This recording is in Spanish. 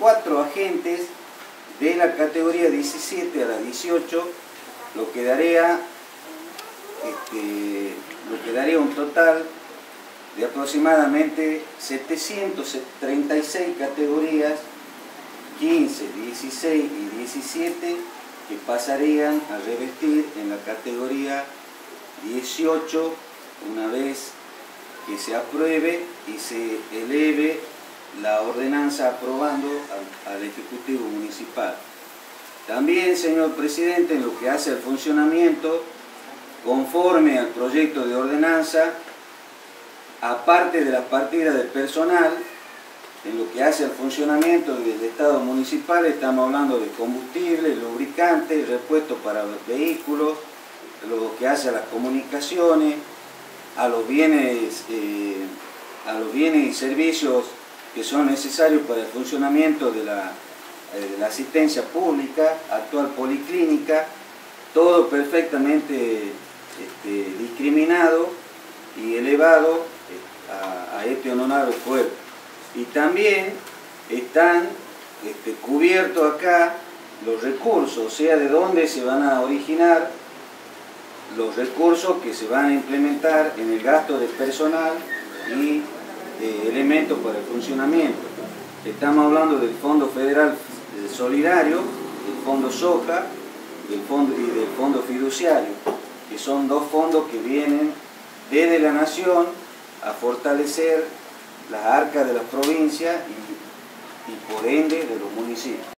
cuatro agentes de la categoría 17 a la 18, lo que daría, este, lo que daría un total de aproximadamente 736 categorías, 15, 16 y 17, que pasarían a revestir en la categoría 18 una vez que se apruebe y se eleve la ordenanza aprobando al, Ejecutivo Municipal. También, señor Presidente, en lo que hace al funcionamiento, conforme al proyecto de ordenanza, aparte de las partidas del personal, en lo que hace al funcionamiento del Estado municipal, estamos hablando de combustible, lubricante, repuesto para los vehículos, lo que hace a las comunicaciones, a los bienes, eh, a los bienes y servicios que son necesarios para el funcionamiento de la, eh, de la asistencia pública, actual policlínica, todo perfectamente este, discriminado y elevado eh, a, este honorable pueblo. Y también están este, cubiertos acá los recursos, o sea, de dónde se van a originar los recursos que se van a implementar en el gasto de personal y para el funcionamiento. Estamos hablando del Fondo Federal Solidario, del Fondo fondo, y del Fondo Fiduciario, que son dos fondos que vienen desde la Nación a fortalecer las arcas de las provincias y por ende de los municipios.